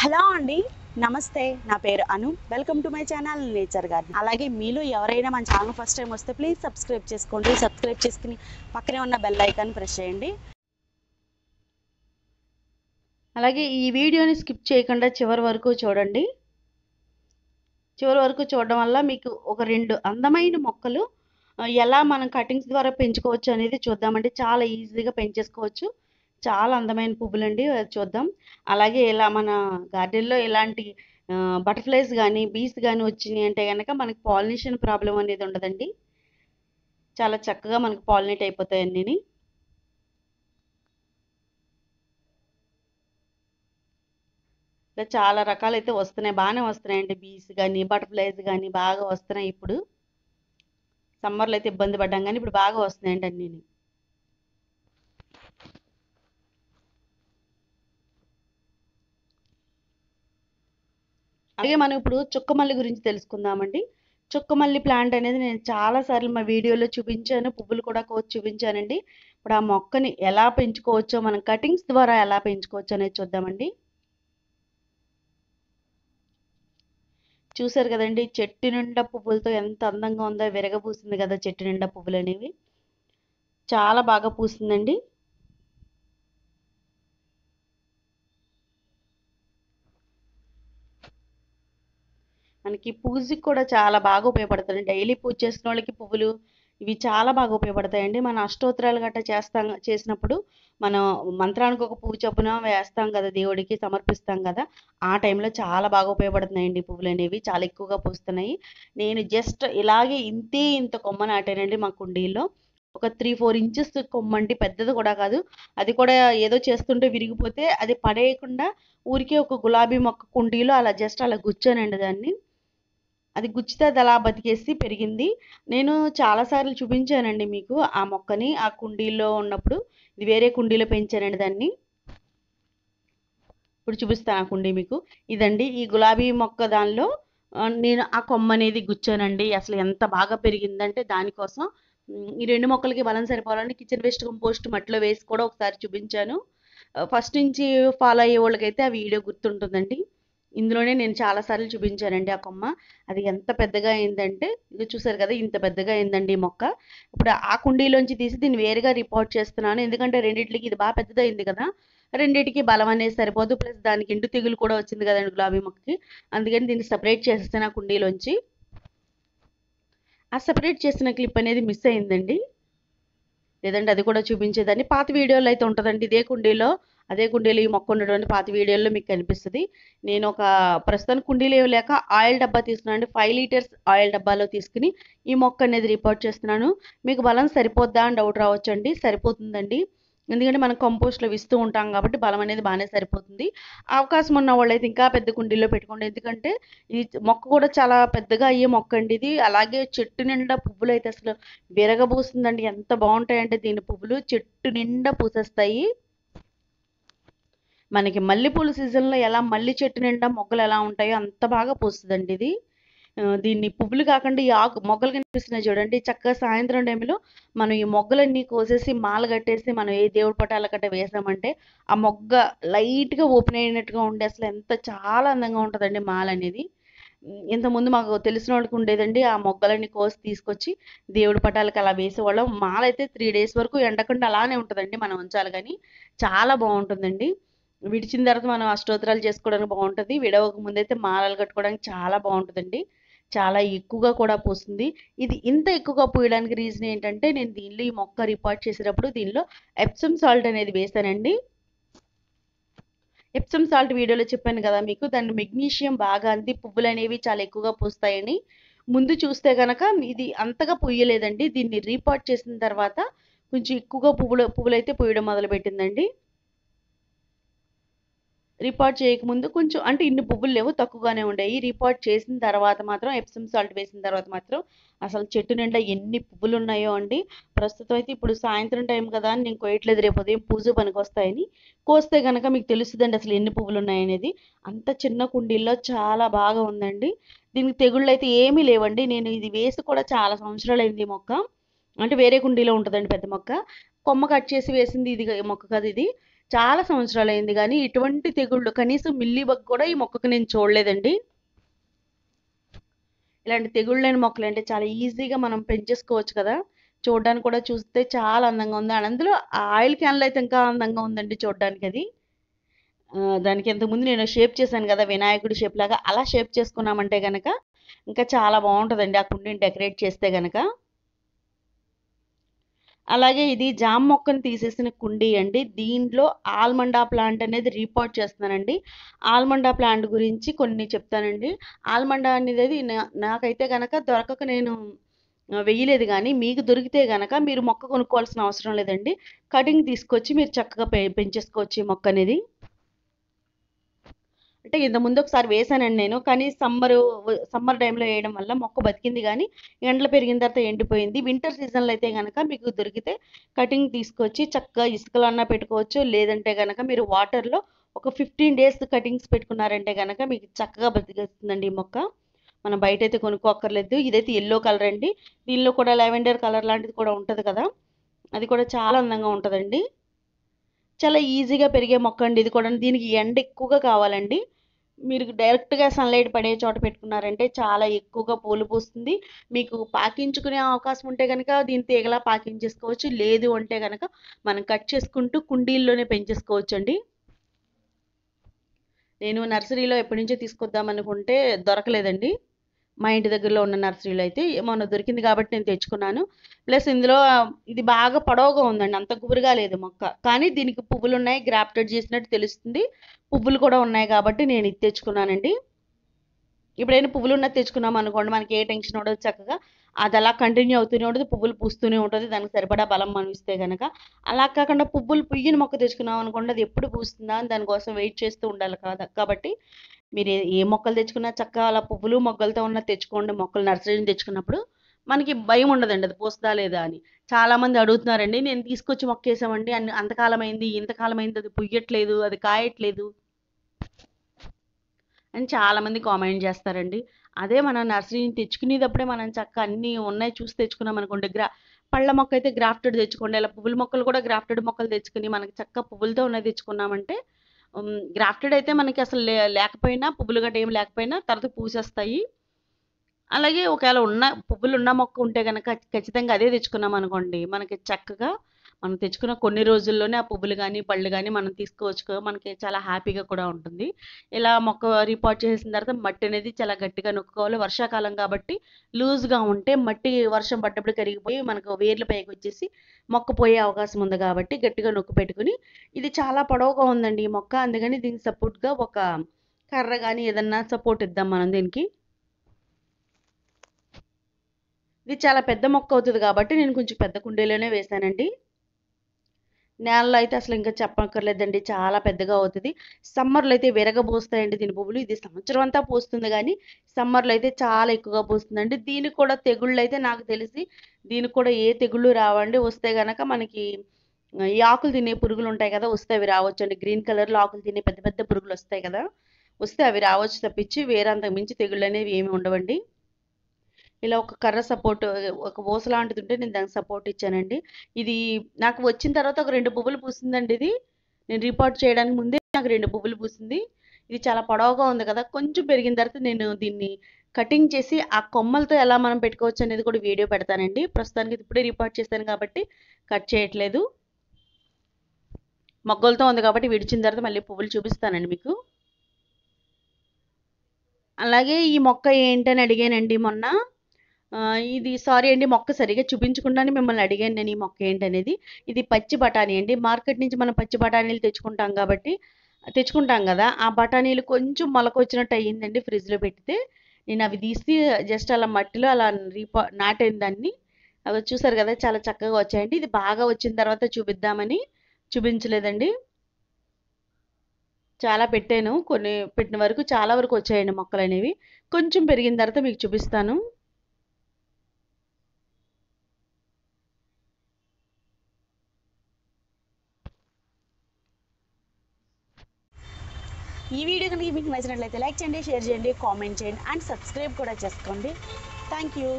Hello అండి నమస్తే. నా పేరు Anu. Welcome to my channel nature garden. అలాగే మీలో ఎవరైనా మన ఛానల్ ఫస్ట్ టైం వస్తే ప్లీజ్ సబ్స్క్రైబ్ చేసుకోండి. సబ్స్క్రైబ్ చేసుకుని పక్కనే ఉన్న బెల్ ఐకాన్ ప్రెస్ చేయండి. అలాగే ఈ వీడియోని స్కిప్ చేయకుండా చివరి వరకు చూడండి. చివరి వరకు చూడడం వల్ల మీకు ఒక రెండు అందమైన మొక్కలు ఎలా మనం కటింగ్స్ ద్వారా పెంచుకోవచ్చు అనేది చూద్దామండి. చాలా ఈజీగా పెంచేసుకోవచ్చు. చాలా అందమైన పువ్వులండి అది చూద్దాం. అలాగే ఇలా మన గార్డెన్లో ఇలాంటి బటర్ఫ్లైస్ కానీ బీస్ కానీ వచ్చినాయి అంటే కనుక మనకి పాలినేషన్ ప్రాబ్లం అనేది ఉండదండి. చాలా చక్కగా మనకు పాలినేట్ అయిపోతాయి అన్నీ ఇలా చాలా రకాలైతే వస్తున్నాయి బాగానే వస్తున్నాయండి బీస్ కానీ బటర్ఫ్లైస్ కానీ బాగా వస్తున్నాయి ఇప్పుడు. సమ్మర్లో అయితే ఇబ్బంది పడ్డాం కానీ ఇప్పుడు బాగా వస్తున్నాయండి అన్నీ అలాగే మనం ఇప్పుడు చుక్కమల్లి గురించి తెలుసుకుందామండి. చుక్కమల్లి ప్లాంట్ అనేది నేను చాలాసార్లు మా వీడియోలో చూపించాను పువ్వులు కూడా కోసి చూపించానండి. ఇప్పుడు ఆ మొక్కని ఎలా పెంచుకోవచ్చో మనం కటింగ్స్ ద్వారా ఎలా పెంచుకోవచ్చు అనేది చూద్దామండి. చూసారు కదండి చెట్టు నిండా పువ్వులతో ఎంత అందంగా ఉందో విరగపూసింది కదా చెట్టు నిండా పువ్వులు అనేవి. చాలా బాగా పూసిందండి. మనకి పూజకి కూడా చాలా బాగా ఉపయోగపడుతుంది డైలీ పూజ చేసిన వాళ్ళకి పువ్వులు ఇవి చాలా బాగా ఉపయోగపడతాయండి. మన అష్టోత్తరాలు గట్రా చేస్తాం చేసినప్పుడు మనం మంత్రానికి ఒక పువ్వు చొప్పున వేస్తాం కదా దేవుడికి సమర్పిస్తాం కదా ఆ టైంలో చాలా బాగా ఉపయోగపడుతున్నాయండి పువ్వులు అనేవి. చాలా ఎక్కువగా పూస్తున్నాయి. నేను జస్ట్ ఇలాగే ఇంతే ఇంత కొమ్మ నాటానండి మా కుండీలో ఒక త్రీ ఫోర్ ఇంచెస్ కొమ్మండి పెద్దది కూడా కాదు. అది కూడా ఏదో చేస్తుంటే విరిగిపోతే అది పడేయకుండా ఊరికే ఒక గులాబీ మొక్క కుండీలో అలా జస్ట్ అలా గుచ్చానండి దాన్ని. అది గుచ్చితే అది అలా బతికేసి పెరిగింది. నేను చాలాసార్లు చూపించానండి మీకు ఆ మొక్కని ఆ కుండీలో ఉన్నప్పుడు. ఇది వేరే కుండీలో పెంచానండి దాన్ని. ఇప్పుడు చూపిస్తాను ఆ కుండీ మీకు. ఇదండి ఈ గులాబీ మొక్క దానిలో నేను ఆ కొమ్మ అనేది గుచ్చానండి. అసలు ఎంత బాగా పెరిగిందంటే దానికోసం. ఈ రెండు మొక్కలకి బలం సరిపోవాలని కిచెన్ వేస్ట్ కంపోస్ట్ మట్టిలో వేసి కూడా ఒకసారి చూపించాను. ఫస్ట్ నుంచి ఫాలో అయ్యే వాళ్ళకైతే ఆ వీడియో గుర్తుంటుందండి. ఇందులోనే నేను చాలాసార్లు చూపించానండి ఆ కొమ్మ. అది ఎంత పెద్దగా అయిందంటే ఇది చూసారు కదా ఇంత పెద్దగా అయిందండి ఈ మొక్క. ఇప్పుడు ఆ కుండీలోంచి తీసి దీన్ని వేరుగా రిపోర్ట్ చేస్తున్నాను. ఎందుకంటే రెండింటికి ఇది బాగా పెద్దదైంది కదా రెండింటికి బలం అనేది సరిపోదు. ప్లస్ దానికి ఎండు తెగులు కూడా వచ్చింది కదండి గులాబీ మొక్కకి. అందుకని దీన్ని సపరేట్ చేసేస్తాను ఆ కుండీలోంచి. ఆ సపరేట్ చేసిన క్లిప్ అనేది మిస్ అయిందండి. లేదంటే అది కూడా చూపించేదాన్ని. పాత వీడియోలో అయితే ఉంటుందండి ఇదే కుండీలో అదే కుండీలో ఈ మొక్క ఉన్నటువంటి పాత వీడియోలో మీకు కనిపిస్తుంది. నేను ఒక ప్రస్తుతానికి కుండీలు ఏమి లేక ఆయిల్ డబ్బా తీసుకున్నాను అండి ఫైవ్ లీటర్స్ ఆయిల్ డబ్బాలో తీసుకుని ఈ మొక్క అనేది రిపోర్ట్ చేస్తున్నాను. మీకు బలం సరిపోద్దా అని డౌట్ రావచ్చు అండి సరిపోతుందండి. ఎందుకంటే మనం కంపోస్ట్లో ఇస్తూ ఉంటాం కాబట్టి బలం అనేది బాగానే సరిపోతుంది. అవకాశం ఉన్న వాళ్ళైతే ఇంకా పెద్ద కుండీలో పెట్టుకోండి. ఎందుకంటే ఈ మొక్క కూడా చాలా పెద్దగా అయ్యే మొక్క అండి ఇది. అలాగే చెట్టు నిండా పువ్వులు అయితే అసలు విరగబూస్తుందండి. ఎంత బాగుంటాయంటే దీని పువ్వులు చెట్టు నిండా పూసేస్తాయి. మనకి మల్లెపూల సీజన్లో ఎలా మల్లి చెట్టు నిండా మొగ్గలు ఎలా ఉంటాయో అంత బాగా పూస్తుందండి ఇది. దీన్ని పువ్వులు కాకుండా ఈ ఆకు మొగ్గలు కనిపిస్తున్నాయి చూడండి. చక్కగా సాయంత్రం టైంలో మనం ఈ మొగ్గలన్నీ కోసేసి మాల కట్టేసి మనం ఏ దేవుడి పటాల కట్ట వేసామంటే ఆ మొగ్గ లైట్గా ఓపెన్ అయినట్టుగా ఉండే అసలు ఎంత చాలా అందంగా ఉంటుందండి మాల అనేది. ఇంతకుముందు మాకు తెలిసిన వాళ్ళకి ఉండేదండి ఆ మొగ్గలన్నీ కోసి తీసుకొచ్చి దేవుడి పటాలకు అలా వేసేవాళ్ళం. మాల అయితే త్రీ డేస్ వరకు ఎండకుండా అలానే ఉంటుందండి మనం ఉంచాలి కానీ. చాలా బాగుంటుందండి. విడిచిన తర్వాత మనం అష్టోత్తరాలు చేసుకోవడానికి బాగుంటుంది. విడవక ముందైతే మాలలు కట్టుకోవడానికి చాలా బాగుంటుందండి. చాలా ఎక్కువగా కూడా పూస్తుంది. ఇది ఇంత ఎక్కువగా పూయడానికి రీజన్ ఏంటంటే నేను దీనిలో ఈ మొక్క రిపోర్ట్ చేసేటప్పుడు దీనిలో ఎప్సమ్ సాల్ట్ అనేది వేసానండి ఎప్సమ్ సాల్ట్ వీడియోలో చెప్పాను కదా మీకు దాన్ని మెగ్నీషియం బాగా అంది పువ్వులు అనేవి చాలా ఎక్కువగా పూస్తాయని. ముందు చూస్తే కనుక ఇది అంతగా పూయలేదండి. దీన్ని రీపాట్ చేసిన తర్వాత కొంచెం ఎక్కువగా పువ్వులు పువ్వులైతే పోయడం పూయడం మొదలుపెట్టిందండి. రిపోర్ట్ చేయకముందు కొంచెం అంటే ఇన్ని పువ్వులు లేవు తక్కువగానే ఉండేవి రిపోర్ట్ చేసిన తర్వాత మాత్రం ఎప్సమ్ సాల్ట్ వేసిన తర్వాత మాత్రం అసలు చెట్టు నిండా ఎన్ని పువ్వులు ఉన్నాయో అండి. ప్రస్తుతం అయితే ఇప్పుడు సాయంత్రం టైం కదా అని నేను కోయట్లేదు రేపు ఉదయం పూజ పనికి వస్తాయని కోస్తే కనుక మీకు తెలుస్తుందండి అసలు ఎన్ని పువ్వులు ఉన్నాయనేది అంత చిన్న కుండీల్లో చాలా బాగా ఉందండి. దీనికి తెగుళ్ళు అయితే ఏమీ లేవండి. నేను ఇది వేసి కూడా చాలా సంవత్సరాలు అయింది మొక్క. అంటే వేరే కుండీలో ఉంటుందండి పెద్ద మొక్క. కొమ్మ కట్ చేసి వేసింది ఇది మొక్క కదా ఇది. చాలా సంవత్సరాలు అయింది కానీ ఇటువంటి తెగుళ్ళు కనీసం మిల్లీ బగ్ కూడా ఈ మొక్కకు నేను చూడలేదండి. ఇలాంటి తెగుళ్ళు లేని మొక్కలు అంటే చాలా ఈజీగా మనం పెంచేసుకోవచ్చు కదా. చూడడానికి కూడా చూస్తే చాలా అందంగా ఉంది. అండ్ అందులో ఆయిల్ క్యాన్లో అయితే ఇంకా అందంగా ఉందండి చూడడానికి అది. దానికి ఇంతకుముందు నేను షేప్ చేశాను కదా వినాయకుడి షేప్ లాగా. అలా షేప్ చేసుకున్నామంటే కనుక ఇంకా చాలా బాగుంటుందండి ఆ కుండీని డెకరేట్ చేస్తే కనుక అలాగే ఇది జామ మొక్కను తీసేసిన కుండీ అండి. దీంట్లో ఆల్మండా ప్లాంట్ అనేది రీపోర్ట్ చేస్తున్నానండి. ఆల్మండా ప్లాంట్ గురించి కొన్ని చెప్తానండి. ఆల్మండా అనేది నా- నాకైతే కనుక దొరకక నేను వేయలేదు కానీ మీకు దొరికితే కనుక మీరు మొక్క కొనుక్కోవాల్సిన అవసరం లేదండి. కటింగ్ తీసుకొచ్చి మీరు చక్కగా పె పెంచేసుకోవచ్చు ఈ మొక్క అనేది. అంటే ఇంత ముందు ఒకసారి వేసానండి నేను కానీ సమ్మర్ సమ్మర్ టైంలో వేయడం వల్ల మొక్క బతికింది కానీ ఎండలు పెరిగిన తర్వాత ఎండిపోయింది. వింటర్ సీజన్లో అయితే కనుక మీకు దొరికితే కటింగ్ తీసుకొచ్చి చక్కగా ఇసుకలో అన్నా పెట్టుకోవచ్చు. లేదంటే కనుక మీరు వాటర్లో ఒక ఫిఫ్టీన్ డేస్ కటింగ్స్ పెట్టుకున్నారంటే కనుక మీకు చక్కగా బతికేస్తుందండి ఈ మొక్క. మనం బయట అయితే కొనుక్కోక్కర్లేదు. ఇదైతే ఎల్లో కలర్ అండి. దీనిలో కూడా లెవెండర్ కలర్ లాంటిది కూడా ఉంటుంది కదా. అది కూడా చాలా అందంగా ఉంటుందండి. చాలా ఈజీగా పెరిగే మొక్క అండి ఇది కూడా దీనికి ఎండ ఎక్కువగా కావాలండి. మీరు డైరెక్ట్గా సన్లైట్ పడే చోట పెట్టుకున్నారంటే చాలా ఎక్కువగా పూలు పూస్తుంది. మీకు పాకించుకునే అవకాశం ఉంటే కనుక దీని తీగలా పాకించేసుకోవచ్చు. లేదు అంటే కనుక మనం కట్ చేసుకుంటూ కుండీల్లోనే పెంచేసుకోవచ్చు అండి నేను నర్సరీలో ఎప్పటి నుంచో తీసుకొద్దాం అనుకుంటే దొరకలేదండి. మా ఇంటి దగ్గరలో ఉన్న నర్సరీలో అయితే మొన్న దొరికింది కాబట్టి నేను తెచ్చుకున్నాను. ప్లస్ ఇందులో ఇది బాగా పొడవుగా ఉందండి. అంత గుబురుగా లేదు మొక్క. కానీ దీనికి పువ్వులు ఉన్నాయి. గ్రాఫ్టెడ్ చేసినట్టు తెలుస్తుంది. పువ్వులు కూడా ఉన్నాయి కాబట్టి నేను ఇది తెచ్చుకున్నానండి. ఇప్పుడైనా పువ్వులు ఉన్నది తెచ్చుకున్నాం అనుకోండి. మనకి ఏ టెన్షన్ ఉండదు చక్కగా. అది అలా కంటిన్యూ అవుతూనే ఉంటుంది. పువ్వులు పూస్తూనే ఉంటుంది. దానికి సరిపడా బలం మనం ఇస్తే కనుక అలా కాకుండా పువ్వులు పుయ్యని మొక్క తెచ్చుకున్నాం అనుకోండి. అది ఎప్పుడు పూస్తుందా అని దానికోసం వెయిట్ చేస్తూ ఉండాలి కాదా. కాబట్టి మీరు ఏ- మొక్కలు తెచ్చుకున్నా చక్కగా అలా పువ్వులు మొగ్గలతో ఉన్న తెచ్చుకోండి మొక్కలు నర్సరీని తెచ్చుకున్నప్పుడు మనకి భయం ఉండదండి అది పూస్తుందా లేదా అని. చాలామంది అడుగుతున్నారండి నేను తీసుకొచ్చి మొక్క వేసామండి అన్ని అంతకాలం అయింది ఇంతకాలం అయింది అది పుయ్యట్లేదు అది కాయట్లేదు అని చాలామంది కామెంట్ చేస్తారండి. అదే మనం నర్సరీని తెచ్చుకునేటప్పుడే మనం చక్కగా అన్నీ ఉన్నాయి చూసి తెచ్చుకున్నాం అనుకోండి గ్రా పళ్ళ మొక్క అయితే గ్రాఫ్టెడ్ తెచ్చుకోండి ఇలా పువ్వుల మొక్కలు కూడా గ్రాఫ్టెడ్ మొక్కలు తెచ్చుకుని మనకి చక్కగా పువ్వులతో ఉన్నది తెచ్చుకున్నామంటే గ్రాఫ్టెడ్ అయితే మనకి అసలు లే లేకపోయినా పువ్వులు గట్ట ఏం లేకపోయినా తర్వాత పూసేస్తాయి. అలాగే ఒకవేళ ఉన్న పువ్వులు ఉన్న మొక్క ఉంటే కనుక ఖచ్చితంగా అదే తెచ్చుకున్నాం అనుకోండి మనకి చక్కగా మనం తెచ్చుకున్న కొన్ని రోజుల్లోనే ఆ పువ్వులు కానీ పళ్ళు కానీ మనం తీసుకోవచ్చు మనకి చాలా హ్యాపీగా కూడా ఉంటుంది. ఇలా మొక్క రిపోర్ట్ చేసిన తర్వాత మట్టి అనేది చాలా గట్టిగా నొక్కుకోవాలి. వర్షాకాలం కాబట్టి లూజ్గా ఉంటే మట్టి వర్షం పడ్డప్పుడు కరిగిపోయి మనకు వేర్ల పైకి వచ్చేసి మొక్క పోయే అవకాశం ఉంది కాబట్టి గట్టిగా నొక్కు పెట్టుకుని ఇది చాలా పొడవుగా ఉందండి ఈ మొక్క. అందుకని దీనికి సపోర్ట్గా ఒక కర్ర కానీ ఏదన్నా సపోర్ట్ ఇద్దాం మనం దీనికి. ఇది చాలా పెద్ద మొక్క అవుతుంది కాబట్టి నేను కొంచెం పెద్ద కుండీలోనే వేశానండి నేలలో అయితే అసలు ఇంకా చెప్పక్కర్లేదండి. చాలా పెద్దగా అవుతుంది. సమ్మర్లో అయితే విరగబోస్తాయండి దీని పువ్వులు. ఇది సంవత్సరం అంతా పూస్తుంది కానీ సమ్మర్లో అయితే చాలా ఎక్కువగా పూస్తుందండి. దీనికి కూడా తెగుళ్ళు అయితే నాకు తెలిసి దీనికి కూడా ఏ తెగుళ్ళు రావండి. వస్తే గనక మనకి ఈ ఆకులు తినే పురుగులు ఉంటాయి కదా వస్తే అవి రావచ్చు అండి గ్రీన్ కలర్లో ఆకులు తినే పెద్ద పెద్ద పురుగులు వస్తాయి కదా వస్తే అవి రావచ్చు తప్పించి వేరే అంతకు మించి తెగుళ్ళు అనేవి ఏమి ఉండవండి. ఇలా ఒక కర్ర సపోర్ట్ ఒక ఊస లాంటిది ఉంటే నేను దానికి సపోర్ట్ ఇచ్చానండి. ఇది నాకు వచ్చిన తర్వాత ఒక రెండు పువ్వులు పూసిందండి ఇది. నేను రిపోర్ట్ చేయడానికి ముందే నాకు రెండు పువ్వులు పూసింది. ఇది చాలా పొడవుగా ఉంది కదా కొంచెం పెరిగిన తర్వాత నేను దీన్ని కటింగ్ చేసి ఆ కొమ్మలతో ఎలా మనం పెట్టుకోవచ్చు అనేది కూడా వీడియో పెడతానండి. ప్రస్తుతానికి ఇప్పుడే రిపోర్ట్ చేశాను కాబట్టి కట్ చేయట్లేదు. మొగ్గలతో ఉంది కాబట్టి విడిచిన తర్వాత మళ్ళీ పువ్వులు చూపిస్తానండి మీకు. అలాగే ఈ మొక్క ఏంటని అడిగానండి మొన్న. ఇది సారీ అండి మొక్క సరిగా చూపించకుండానే మిమ్మల్ని అడిగాను నేను ఈ మొక్క ఏంటనేది. ఇది పచ్చి బఠానీ అండి. మార్కెట్ నుంచి మనం పచ్చి బఠానీలు తెచ్చుకుంటాం కాబట్టి తెచ్చుకుంటాం కదా ఆ బఠానీలు కొంచెం మొలకొచ్చినట్టు అయ్యిందండి ఫ్రిడ్జ్లో పెడితే. నేను అవి తీసి జస్ట్ అలా మట్టిలో అలా రీపా నాటాను దాన్ని. అవి చూసారు కదా చాలా చక్కగా వచ్చాయండి. ఇది బాగా వచ్చిన తర్వాత చూపిద్దామని చూపించలేదండి. చాలా పెట్టాను. కొన్ని పెట్టిన వరకు చాలా వరకు వచ్చాయండి మొక్కలు అనేవి కొంచెం పెరిగిన తర్వాత మీకు చూపిస్తాను. ఈ వీడియో కనుక మీకు నచ్చినట్లయితే లైక్ చేయండి షేర్ చేయండి కామెంట్ చేయండి అండ్ సబ్స్క్రైబ్ కూడా చేసుకోండి. Thank you